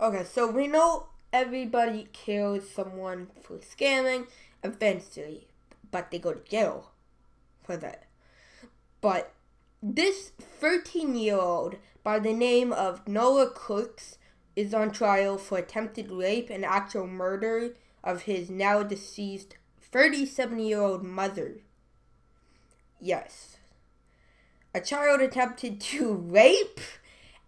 Okay, so we know everybody kills someone for scamming eventually, but they go to jail for that. But this 13 year old by the name of Noah Crooks is on trial for attempted rape and actual murder of his now deceased 37 year old mother. Yes. A child attempted to rape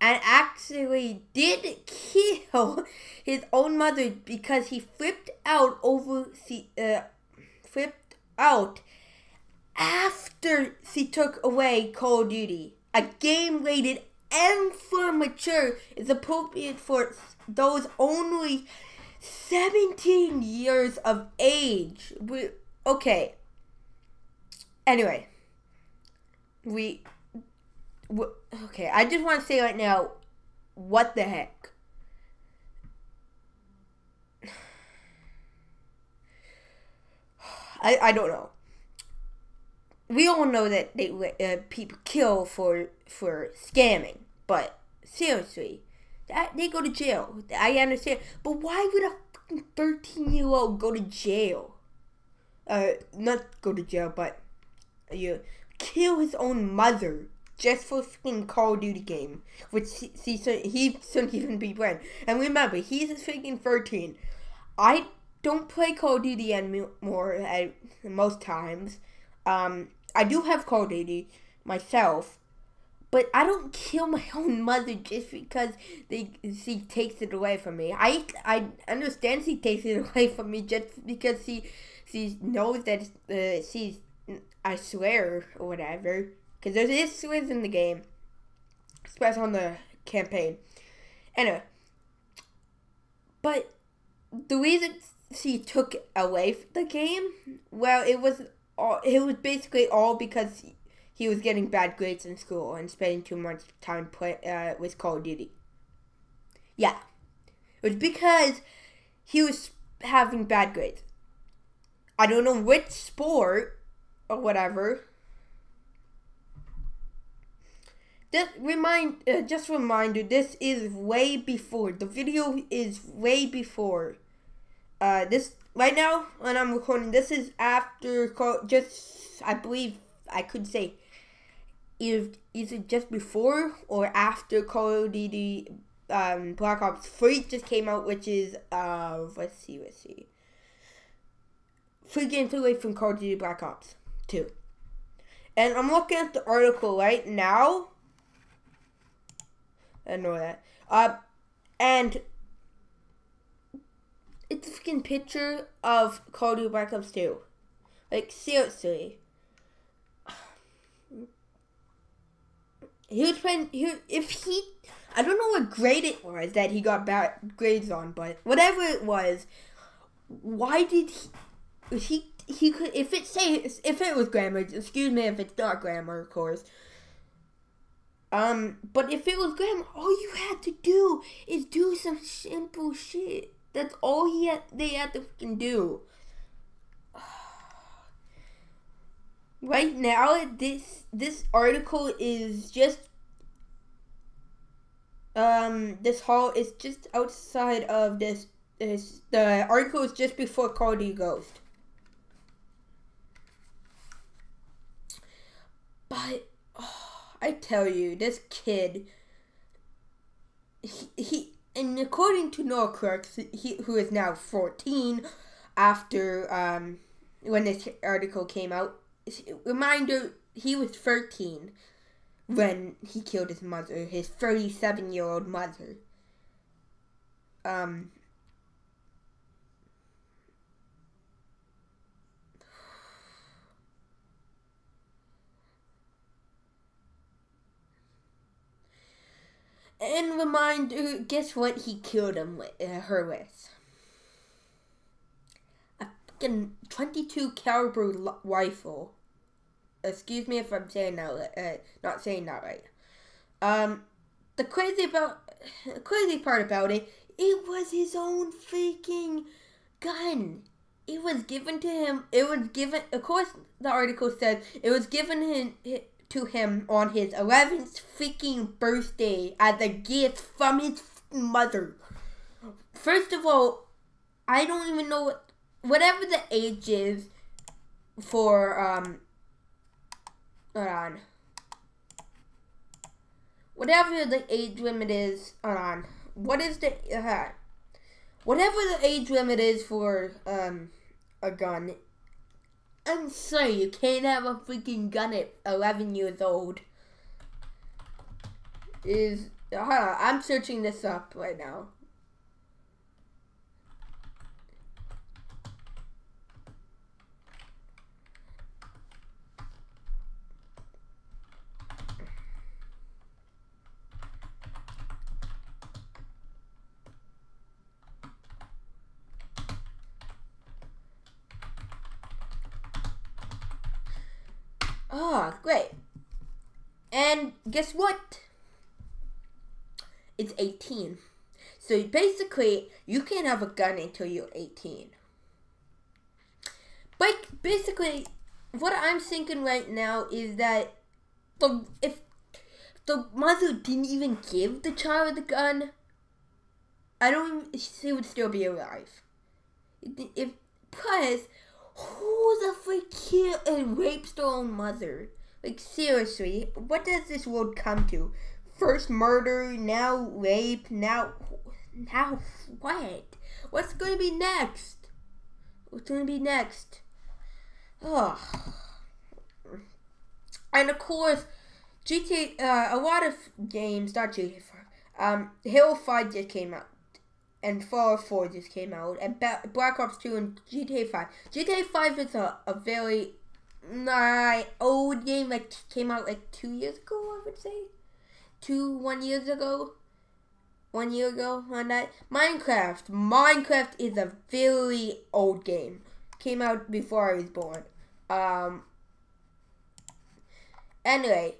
and actually did kill his own mother because he flipped out over uh, flipped out after she took away Call of Duty. A game rated M for mature is appropriate for those only 17 years of age. We, okay. Anyway, we okay. I just want to say right now, what the heck? I I don't know. We all know that they uh, people kill for for scamming, but seriously, that they go to jail. I understand, but why would a fucking thirteen year old go to jail? Uh, not go to jail, but uh, you kill his own mother just for a freaking Call of Duty game, which he, he, shouldn't even be playing. And remember, he's a freaking thirteen. I don't play Call of Duty anymore at most times. Um, I do have Call of Duty myself, but I don't kill my own mother just because they she takes it away from me. I I understand she takes it away from me just because she she knows that uh, she's I swear or whatever. Because there's issues in the game, especially on the campaign. Anyway, but the reason she took away the game, well, it was all it was basically all because he was getting bad grades in school and spending too much time play, uh, with Call of Duty. Yeah. It was because he was having bad grades. I don't know which sport or whatever. Just remind, uh, just reminder, this is way before. The video is way before. Uh, this right now when I'm recording, this is after just I believe I could say is it just before or after Call of Duty um, Black Ops 3 just came out, which is, uh, let's see, let's see. Three games away from Call of Duty Black Ops 2. And I'm looking at the article right now. Know that. Uh, and it's a freaking picture of Call of Duty Black Ops 2. Like, seriously. he was playing. He, if he, I don't know what grade it was that he got bad grades on, but whatever it was, why did he? He he could if it say if it was grammar. Excuse me if it's not grammar, of course. Um, but if it was grammar, all you had to do is do some simple shit. That's all he had. They had to fucking do. right now this this article is just um this hall is just outside of this this the article is just before Duty Ghost. But I tell you, this kid he, he and according to Noah Crooks, he who is now 14 after um when this article came out, reminder, he was 13 when he killed his mother, his 37 year old mother. Um, and reminder, guess what he killed him with, uh, her with? A fucking 22 caliber rifle. Excuse me if I'm saying that, uh, not saying that right. Um, the crazy about, crazy part about it, it was his own freaking gun. It was given to him. It was given. Of course, the article said it was given him, to him on his 11th freaking birthday as a gift from his mother. first of all, I don't even know what whatever the age is for um hold on. Whatever the age limit is, hold on. What is the uh, whatever the age limit is for um a gun? I'm sorry, you can't have a freaking gun at 11 years old. Is I'm searching this up right now. Ah, great. And guess what? It's 18. So basically, you can't have a gun until you're 18. But basically, what I'm thinking right now is that the if the mother didn't even give the child the gun, I don't she would still be alive. If plus who the freak killed and rapes their own mother? Like, seriously, what does this world come to? First murder, now rape, now. Now what? What's gonna be next? What's gonna be next? Oh. And of course, GTA, uh, a lot of games, not GTA 5, um, Halo 5 just came out and Fallout 4 just came out, and Black Ops 2 and GTA 5. GTA 5 is a, a very nah, old game that came out like two years ago, I would say. Two, one years ago. One year ago on that. Minecraft. Minecraft is a very old game. Came out before I was born. Um, anyway,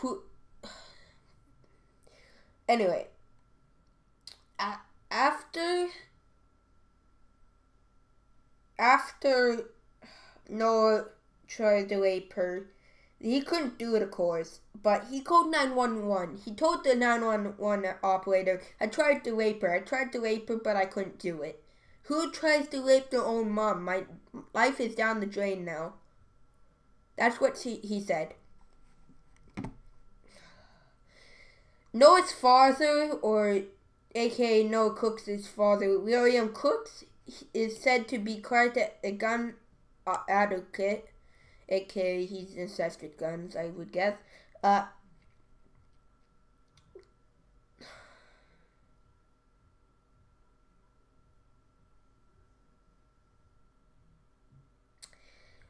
who anyway a- after after Noah tried to rape her he couldn't do it of course but he called 911 he told the 911 operator i tried to rape her i tried to rape her but i couldn't do it. Who tries to rape their own mom? My life is down the drain now. That's what he, he said Noah's father, or aka Noah Crooks' father, William Crooks, is said to be quite a, gun advocate, aka he's obsessed with guns, I would guess. Uh,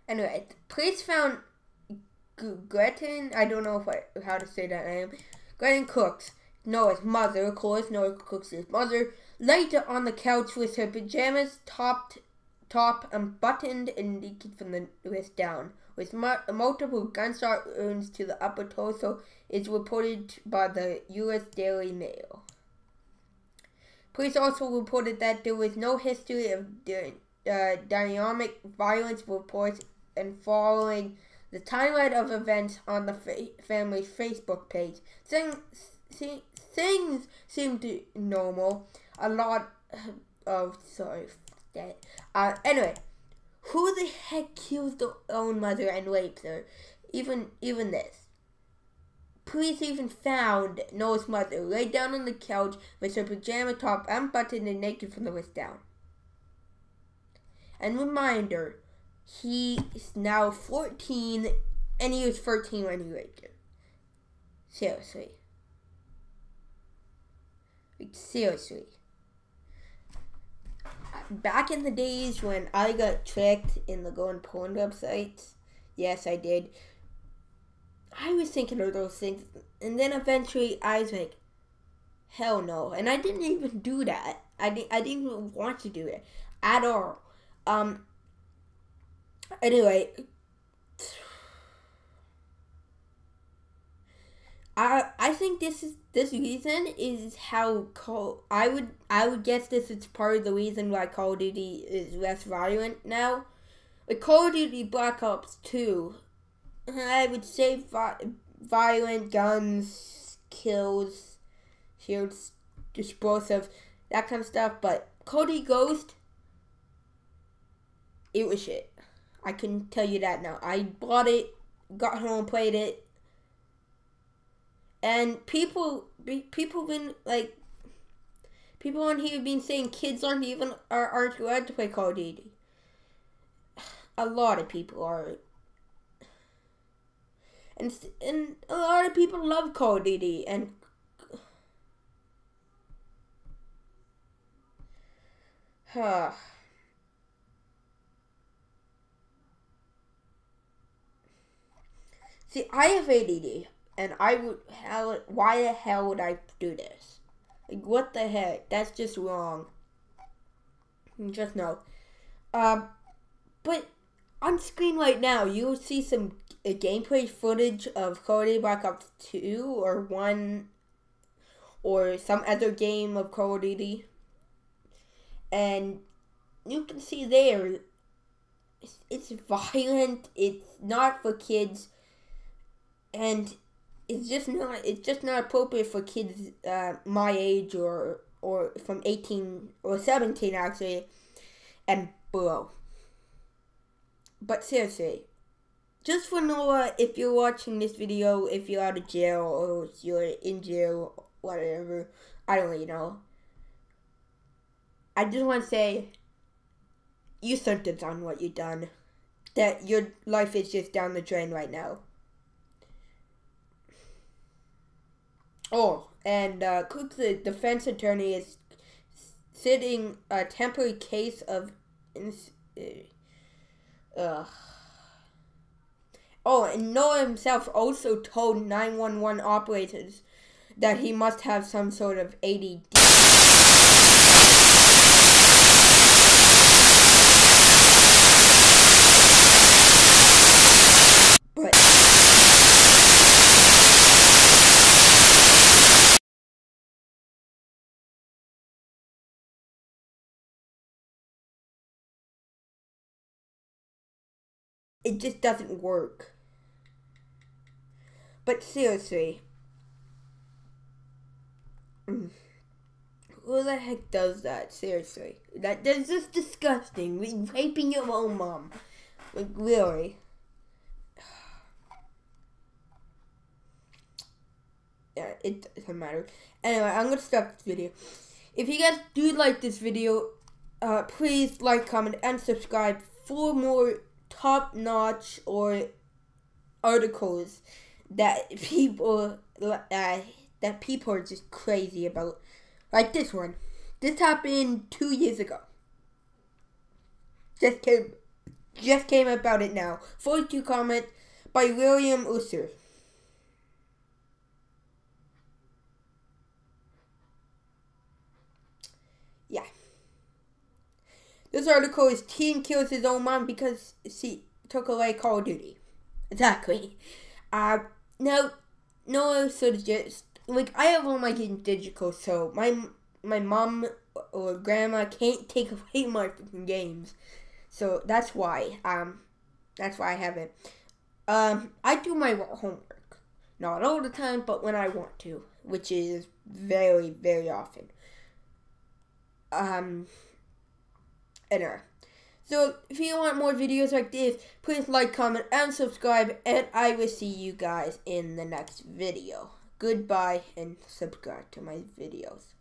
anyway, police found Gretchen. I don't know I, how to say that name. Glenn Crooks, Noah's mother, of course, Noah Crooks' his mother, laid on the couch with her pajamas topped, top unbuttoned and naked from the wrist down, with multiple gunshot wounds to the upper torso, is reported by the U.S. Daily Mail. Police also reported that there was no history of uh, dynamic violence reports and following the timeline of events on the fa- family's Facebook page. Things, things seem to normal. A lot of sorry that. Uh, anyway, who the heck kills their own mother and rapes her? Even even this. Police even found Noah's mother laid down on the couch with her pajama top unbuttoned and naked from the waist down. And reminder, he is now 14 and he was 13 when he raped her. Seriously. Like, seriously. Back in the days when I got tricked in the going porn websites, yes, I did. I was thinking of those things, and then eventually I was like, hell no. And I didn't even do that. I, di- I didn't even want to do it at all. Um, Anyway, I I think this is this reason is how Call I would I would guess this is part of the reason why Call of Duty is less violent now. Like Call of Duty Black Ops Two, I would say vi- violent guns, kills, shields, explosive, that kind of stuff. But Cody Ghost, it was shit. I can tell you that now. I bought it, got home, played it, and people people been like people on here have been saying kids aren't even are, aren't allowed to play Call of Duty. A lot of people are. And, and a lot of people love Call of Duty and huh. See, I have ADD and I would hell why the hell would I do this? Like what the heck? That's just wrong. Just no. Um but on screen right now you'll see some uh, gameplay footage of Duty Black Ops 2 or 1 or some other game of Call of Duty. And you can see there it's, it's violent, it's not for kids and it's just not it's just not appropriate for kids uh, my age or or from 18 or 17 actually and below. But seriously just for Noah if you're watching this video if you're out of jail or you're in jail whatever I don't really know. I just want to say you sentence on what you've done that your life is just down the drain right now Oh, and uh, Cook, the defense attorney, is sitting a temporary case of. Uh, oh, and Noah himself also told 911 operators that he must have some sort of ADD. It just doesn't work. But seriously, mm, who the heck does that? Seriously, that that's just disgusting. Raping your own mom, like really. Yeah, it doesn't matter. Anyway, I'm gonna stop this video. If you guys do like this video, uh, please like, comment, and subscribe for more top notch or articles that people uh, that people are just crazy about. Like this one. This happened two years ago. Just came just came about it now. 42 comment by William Usser. This article is teen kills his own mom because she took away Call of Duty. Exactly. Uh, now, no, so just like I have all my games digital, so my my mom or grandma can't take away my games, so that's why. Um, that's why I have it. Um, I do my homework, not all the time, but when I want to, which is very very often. Um, Enter. So if you want more videos like this, please like, comment, and subscribe, and I will see you guys in the next video. Goodbye, and subscribe to my videos.